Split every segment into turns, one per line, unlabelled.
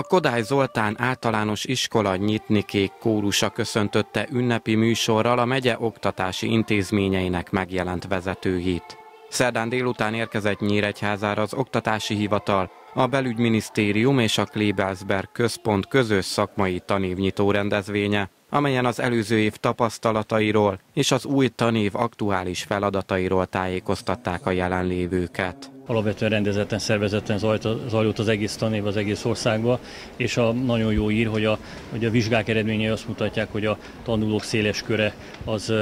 Kodály Zoltán általános iskola nyitnikék kórusa köszöntötte ünnepi műsorral a megye oktatási intézményeinek megjelent vezetőjét. Szerdán délután érkezett Nyíregyházára az Oktatási Hivatal, a Belügyminisztérium és a Klebelsberg Központ közös szakmai tanévnyitó rendezvénye, amelyen az előző év tapasztalatairól és az új tanév aktuális feladatairól tájékoztatták a jelenlévőket
alapvetően rendezetten, szervezetten zajlott az egész tanév az egész országban, és a nagyon jó ír, hogy a, hogy a vizsgák eredményei azt mutatják, hogy a tanulók széles köre az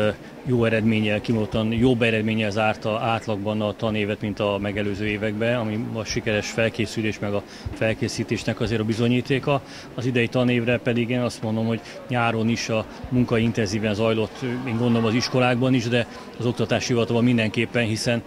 jó eredménnyel, kimondottan jobb eredménnyel zárta átlagban a tanévet, mint a megelőző években, ami a sikeres felkészülés meg a felkészítésnek azért a bizonyítéka. Az idei tanévre pedig én azt mondom, hogy nyáron is a munka intenzíven zajlott, én gondolom az iskolákban is, de az oktatási hivatalban mindenképpen, hiszen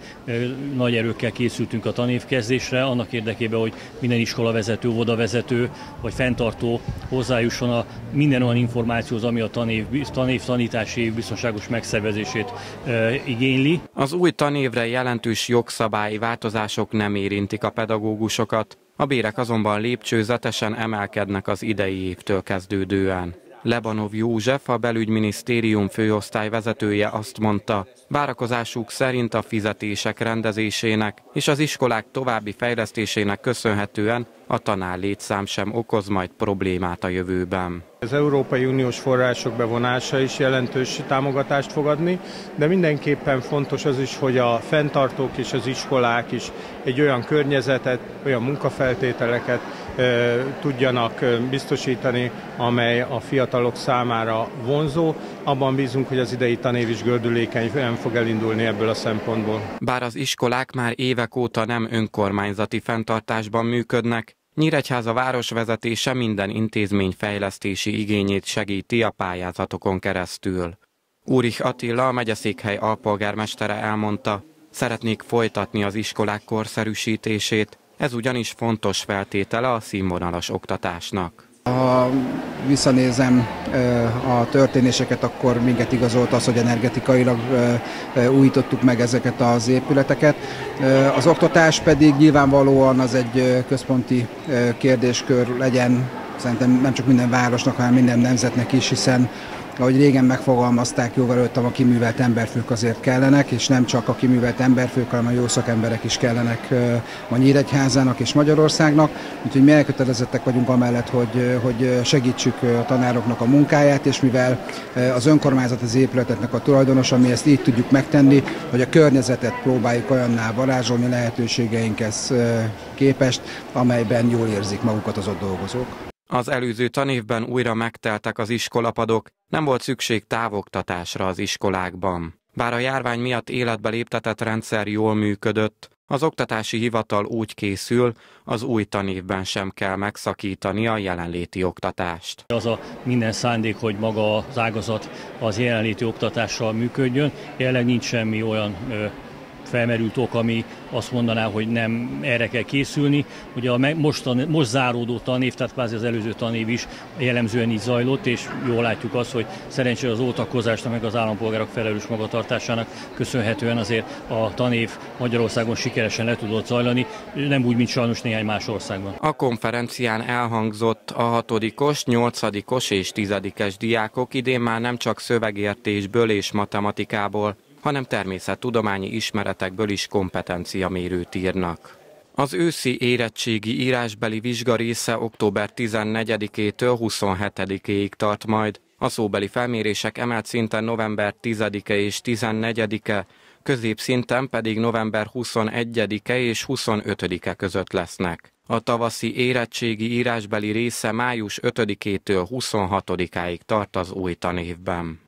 nagy erőkkel készültünk a tanévkezdésre, annak érdekében, hogy minden iskola vezető, vezető vagy fenntartó hozzájusson a minden olyan információhoz, ami a tanév, tanév tanítási biztonságos megszervezés szervezését e, igényli.
Az új tanévre jelentős jogszabályi változások nem érintik a pedagógusokat, a bérek azonban lépcsőzetesen emelkednek az idei évtől kezdődően. Lebanov József, a belügyminisztérium főosztály vezetője azt mondta, várakozásuk szerint a fizetések rendezésének és az iskolák további fejlesztésének köszönhetően a tanár létszám sem okoz majd problémát a jövőben.
Az Európai Uniós források bevonása is jelentős támogatást fog adni, de mindenképpen fontos az is, hogy a fenntartók és az iskolák is egy olyan környezetet, olyan munkafeltételeket e, tudjanak biztosítani, amely a fiatalok számára vonzó. Abban bízunk, hogy az idei tanév is gördülékenyen fog elindulni ebből a szempontból.
Bár az iskolák már évek óta nem önkormányzati fenntartásban működnek, Nyíregyháza városvezetése minden intézmény fejlesztési igényét segíti a pályázatokon keresztül. Úrich Attila, a megyeszékhely alpolgármestere elmondta, szeretnék folytatni az iskolák korszerűsítését, ez ugyanis fontos feltétele a színvonalas oktatásnak.
Ha visszanézem a történéseket, akkor minket igazolt az, hogy energetikailag újítottuk meg ezeket az épületeket. Az oktatás pedig nyilvánvalóan az egy központi kérdéskör legyen, szerintem nem csak minden városnak, hanem minden nemzetnek is, hiszen ahogy régen megfogalmazták, jóval előttem a kiművelt emberfők azért kellenek, és nem csak a kiművelt emberfők, hanem a jó szakemberek is kellenek a Nyíregyházának és Magyarországnak. Úgyhogy mi elkötelezettek vagyunk amellett, hogy, hogy segítsük a tanároknak a munkáját, és mivel az önkormányzat az épületetnek a tulajdonosa, mi ezt így tudjuk megtenni, hogy a környezetet próbáljuk olyanná varázsolni lehetőségeinkhez képest, amelyben jól érzik magukat az ott dolgozók.
Az előző tanévben újra megteltek az iskolapadok, nem volt szükség távoktatásra az iskolákban. Bár a járvány miatt életbe léptetett rendszer jól működött, az oktatási hivatal úgy készül, az új tanévben sem kell megszakítani a jelenléti oktatást.
Az a minden szándék, hogy maga az ágazat az jelenléti oktatással működjön. Jelenleg nincs semmi olyan felmerült ok, ami azt mondaná, hogy nem erre kell készülni. Ugye a most, most záródó tanév, tehát kvázi az előző tanév is jellemzően így zajlott, és jól látjuk azt, hogy szerencsére az ótakozásnak, meg az állampolgárok felelős magatartásának köszönhetően azért a tanév Magyarországon sikeresen le tudott zajlani, nem úgy, mint sajnos néhány más országban.
A konferencián elhangzott a hatodikos, nyolcadikos és tizedikes diákok idén már nem csak szövegértésből és matematikából, hanem természettudományi ismeretekből is kompetenciamérőt írnak. Az őszi érettségi írásbeli vizsga része október 14-től 27-ig tart majd. A szóbeli felmérések emelt szinten november 10-e és 14-e, középszinten pedig november 21-e és 25-e között lesznek. A tavaszi érettségi írásbeli része május 5-től 26-áig tart az új tanévben.